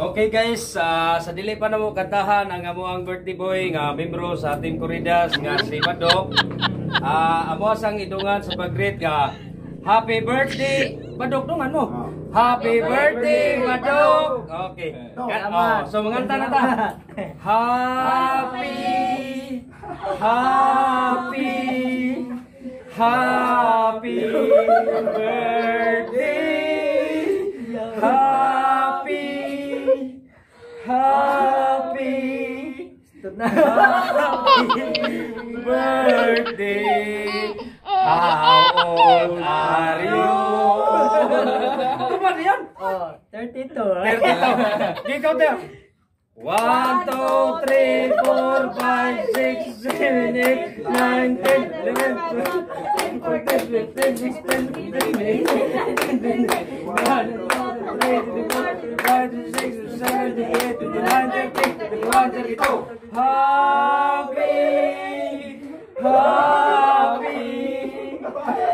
Okay guys, ah, sa dili pa na mo kantahan ang amo ang birthday boy nga membro sa Team Corridas nga si Badok. Ah, amo sang idungan sa pag-greet nga Happy birthday Badok dungan mo. Happy birthday Badok. Okay. Ka- oh, so manganta na ta. Happy Happy Happy birthday Happy Happy Happy birthday How old are you? Ano ba yan? Oh, 32. 32. Di tayo. 1, 2, 3, 4, 5, 6, 7, 8, 9, 10, 11, 12, 13, 14, 15, 16, 17, 18, 19, 20, 21, 22. Happy, happy,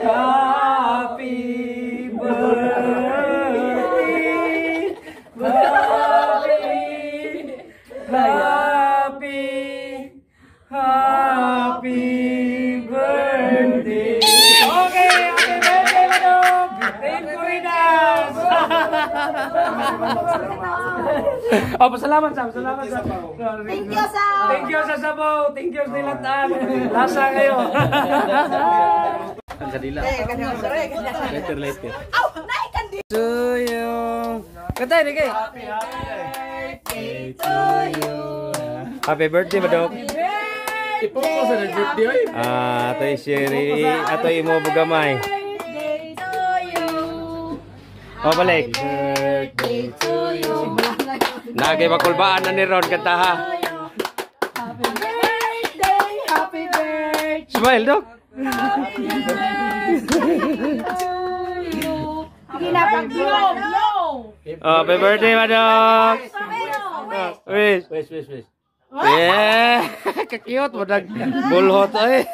happy birthday, happy, happy, happy birthday. Okay, happy birthday, Manong! Team Kuridas! oh, pasalamat sa, pasalamat sa. Thank you, Sam. Thank you sa sabaw. Thank you sa dilatan. Lasa kayo. Ang kadila. Later, later. Aw, naik kan di. To you. Katay, di kay. Happy birthday, Madok. Ipopo sa birthday oy. Ah, atoy Sherry, atoy imo bugamay. Birthday to you. Balik. Birthday to you. Nagay makulbaan na ni Ron kanta ha. Happy birthday, happy birthday Smile, Dok. Oh, happy birthday, Madok. Wish. Wes wes wes. Yeah, ka-cute mo dag bulhot eh.